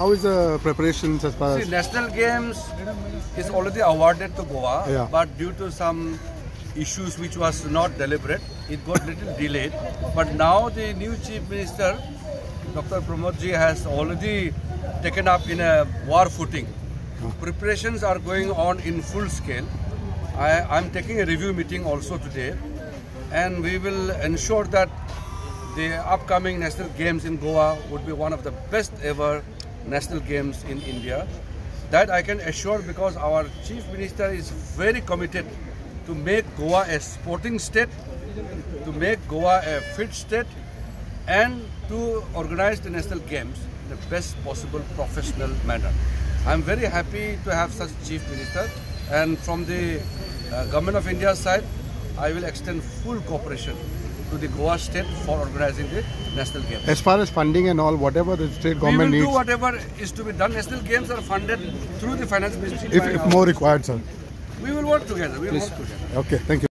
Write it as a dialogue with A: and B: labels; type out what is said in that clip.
A: how is the preparations as far
B: See,
A: as
B: national games is already awarded to Goa,
A: Yeah.
B: but due to some issues which was not deliberate, it got little delayed. But now the new chief minister, Dr. Pramodji, has already taken up in a war footing. Preparations are going on in full scale. I, I'm taking a review meeting also today, and we will ensure that the upcoming national games in Goa would be one of the best ever national games in India. That I can assure because our chief minister is very committed to make Goa a sporting state, to make Goa a fit state, and to organize the national games in the best possible professional manner. I'm very happy to have such chief minister, and from the uh, government of India's side, I will extend full cooperation to the Goa state for organizing the national games.
A: as far as funding and all whatever the state
B: We will
A: government
B: do whatever is to be done. National games are funded through the finance ministry.
A: if, if more required sir
B: we will work together. We will work together.
A: okay thank you